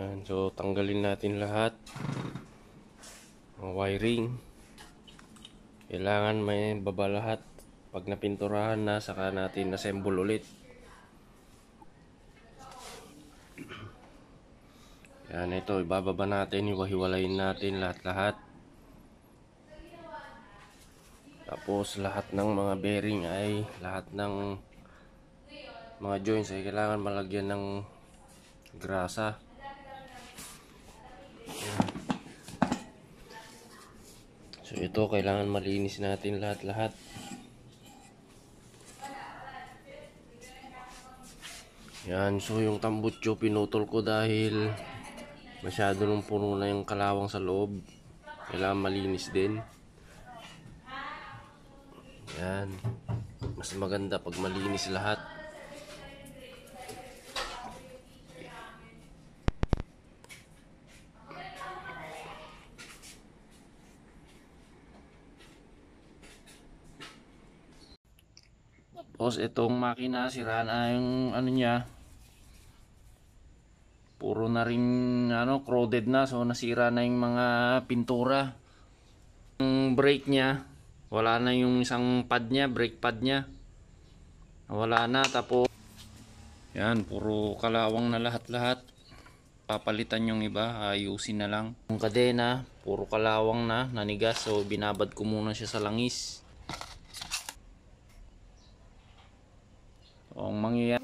Yan, so tanggalin natin lahat. Mga wiring. Kailangan may baba lahat. Pag napinturahan na, saka natin assemble ulit. Yan, ito, ibababa natin, iwahiwalayin natin lahat-lahat. Tapos, lahat ng mga bearing ay, lahat ng mga joints ay kailangan malagyan ng grasa. So ito kailangan malinis natin lahat-lahat. Yan, so yung tambutso pinutol ko dahil masyado nung puno na yung kalawang sa loob. Kailangan malinis din. Yan. Mas maganda pag malinis lahat. Tapos itong makina, sira na yung ano niya. Puro na rin ano, crowded na. So nasira na yung mga pintura. Yung brake niya, wala na yung isang pad niya, brake pad niya. Wala na. Tapos, yan, puro kalawang na lahat-lahat. Papalitan yung iba, ayusin na lang. Yung kadena, puro kalawang na, nanigas. So binabad ko muna siya sa langis. Ang mangyayari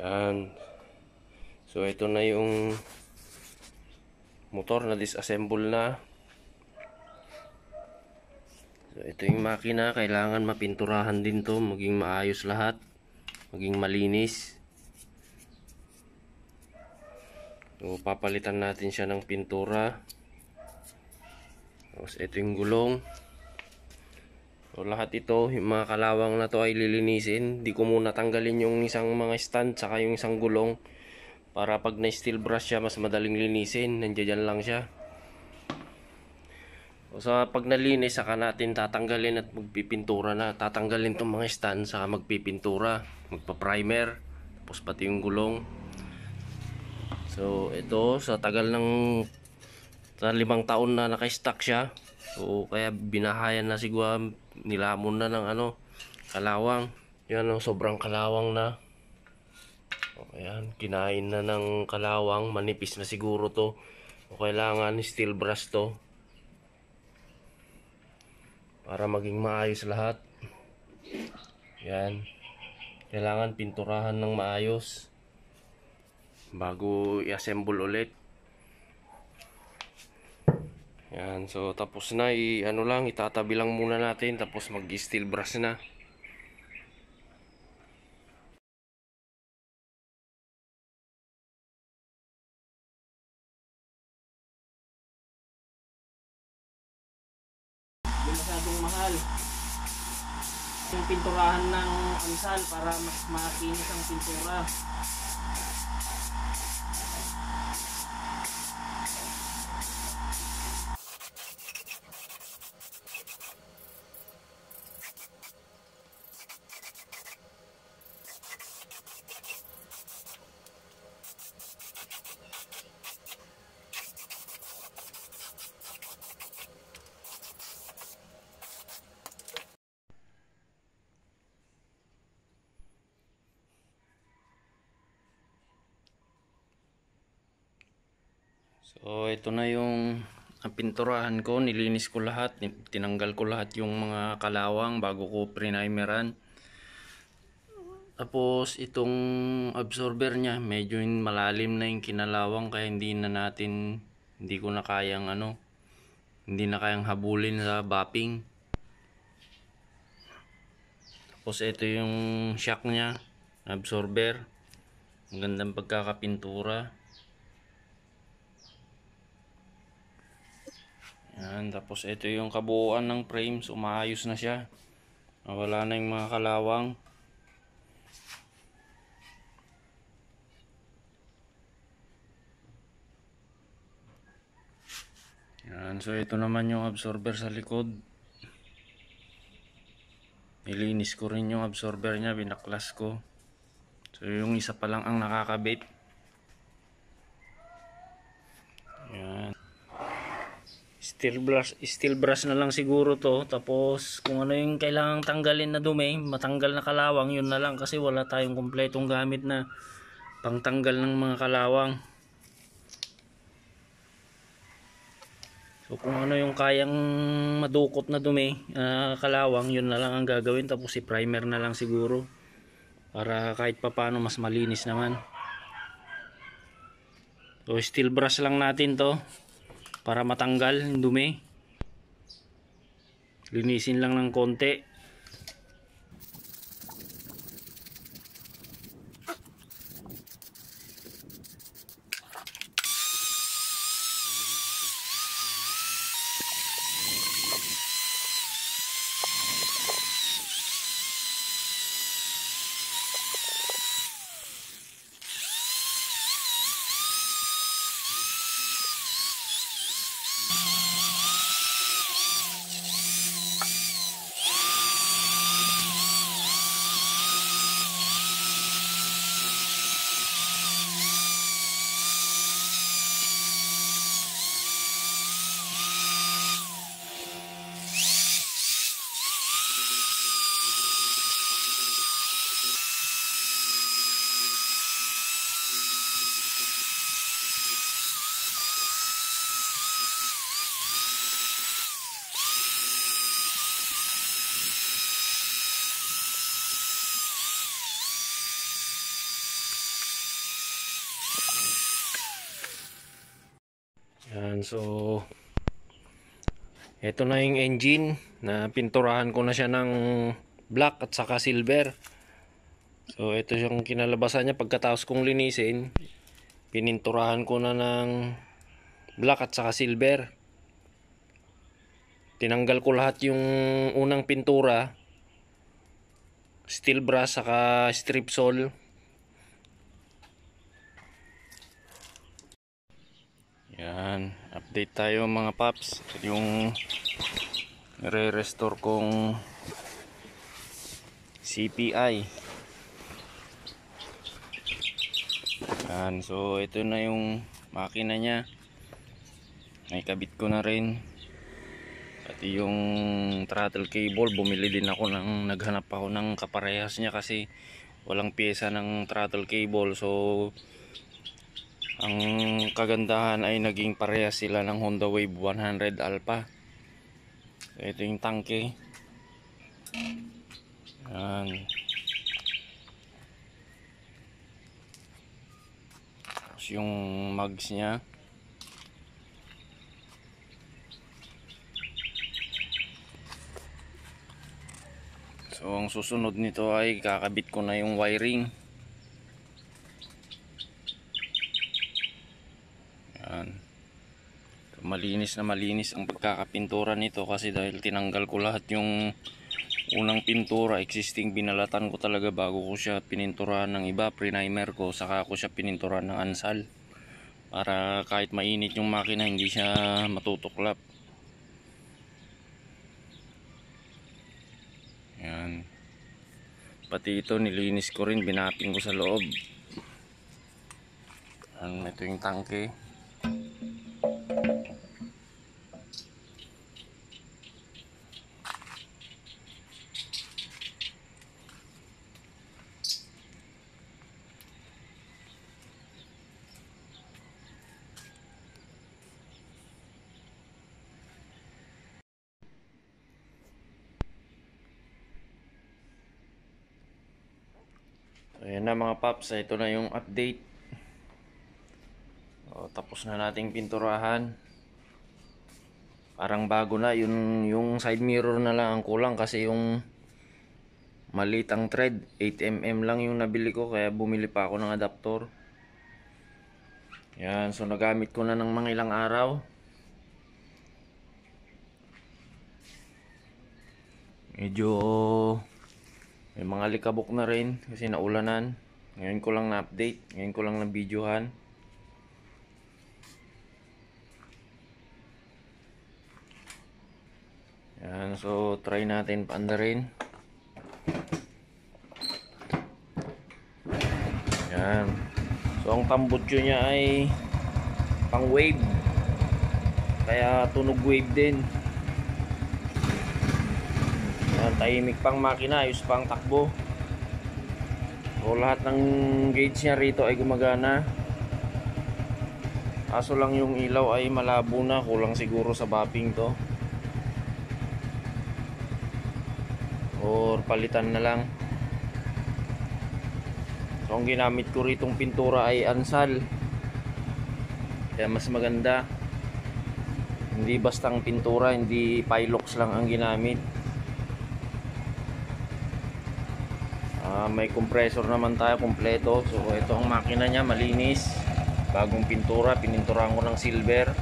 Yan. So ito na yung motor na disassemble na. So ito yung makina, kailangan mapinturahan din to, maging maayos lahat, maging malinis. So papalitan natin siya ng pintura. Tapos ito yung gulong. So lahat ito, yung mga kalawang na to ay lilinisin. Di ko muna tanggalin yung isang mga stand saka yung isang gulong. Para pag na-steel brush siya, mas madaling linisin. Nandiyan lang siya. So sa pag nalinis, saka natin tatanggalin at magpipintura na. Tatanggalin tong mga stand, saka magpipintura. Magpa-primer. Tapos pati yung gulong. So ito, sa tagal ng sa limang taon na naka-stock siya. So kaya binahayan na siguro nilamon na ng ano kalawang. Yan oh, sobrang kalawang na. O ayan, kinain na ng kalawang, manipis na siguro to. O kailangan steel brush to. Para maging maayos lahat. Yan. Kailangan pinturahan ng maayos bago i-assemble ulit. Yan, so tapos na i ano lang itatabi lang muna natin tapos mag-steel brush na. Masyadong mahal. Yung pinturahan ng ansal para mas makinis ang pintura. So ito na yung pinturahan ko, nilinis ko lahat, tinanggal ko lahat yung mga kalawang bago ko primeran. Tapos itong absorber niya, medyo malalim na yung kinalawang kaya hindi na natin hindi ko na kayang ano, hindi na kayang habulin sa bapping. Tapos ito yung shock niya, absorber. Ang gandang pagkakapintura. Yan, tapos ito yung kabuuan ng frames, umaayos na siya. Wala na yung mga kalawang. Yan, so ito naman yung absorber sa likod. Nilinis ko rin yung absorber niya, binaklas ko. So yung isa pa lang ang nakakabit. Yan. Steel brush, steel brush na lang siguro to. Tapos kung ano yung kailangang tanggalin na dumi, matanggal na kalawang, yun na lang kasi wala tayong kompletong gamit na pangtanggal ng mga kalawang. So kung ano yung kayang madukot na dumi, uh, kalawang, yun na lang ang gagawin. Tapos si primer na lang siguro. Para kahit papano mas malinis naman. So steel brush lang natin to. Para matanggal yung dumi. Linisin lang ng konti. Yan, so ito na yung engine na pinturahan ko na siya ng black at saka silver. So ito yung kinalabasan niya pagkatapos kong linisin, pininturahan ko na ng black at saka silver. Tinanggal ko lahat yung unang pintura, steel brass saka strip sole. Yan, update tayo mga paps. Yung re-restore kong CPI. Yan, so ito na yung makina niya. Naikabit ko na rin. Pati yung throttle cable, bumili din ako ng naghanap ako ng kaparehas niya kasi walang pyesa ng throttle cable. So ang kagandahan ay naging parehas sila ng Honda Wave 100 Alpha. Ito yung tangke. Yan. Tapos yung mugs niya. So ang susunod nito ay kakabit ko na yung wiring. Yan. Malinis na malinis ang pagkakapintura nito kasi dahil tinanggal ko lahat yung unang pintura, existing binalatan ko talaga bago ko siya pininturahan ng iba, primer ko, saka ko siya pininturahan ng ansal. Para kahit mainit yung makina, hindi siya matutuklap. Yan. Pati ito nilinis ko rin, binaping ko sa loob. Yan, ito yung tangke. Ayan na mga paps, ito na yung update. O, tapos na nating pinturahan. Parang bago na, yung, yung side mirror na lang ang kulang kasi yung maliit ang thread. 8mm lang yung nabili ko kaya bumili pa ako ng adapter. Yan, so nagamit ko na ng mga ilang araw. Medyo may mga likabok na rin kasi naulanan. Ngayon ko lang na-update. Ngayon ko lang na-videohan. Yan, so try natin paandarin. Yan. So ang tambutso niya ay pang wave. Kaya tunog wave din. Yan, tahimik pang makina, ayos pang takbo. So lahat ng gauge niya rito ay gumagana. Kaso lang yung ilaw ay malabo na, kulang siguro sa bapping to. Or palitan na lang. So ang ginamit ko ritong pintura ay ansal. Kaya mas maganda. Hindi bastang pintura, hindi pilox lang ang ginamit. May compressor naman tayo kompleto. So ito ang makina niya, malinis. Bagong pintura, pininturahan ko ng silver.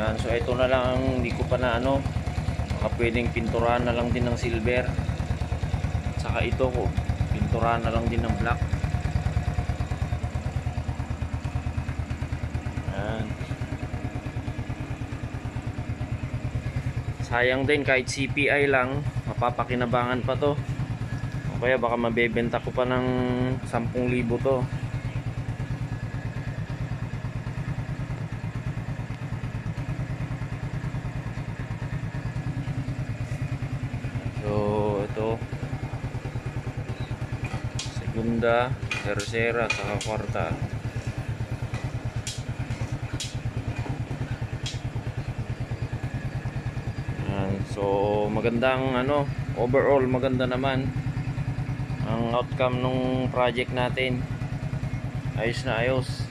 Yan, so ito na lang ang hindi ko pa na ano, baka pwedeng pinturahan na lang din ng silver. Saka ito ko, pinturahan na lang din ng black. Yan. Sayang din kahit CPI lang, mapapakinabangan pa to. O kaya baka mabebenta ko pa ng 10,000 to. So, ito. Segunda, tercera, saka kwarta. Yan. So, magandang ano, overall maganda naman ang outcome nung project natin. Ayos na ayos.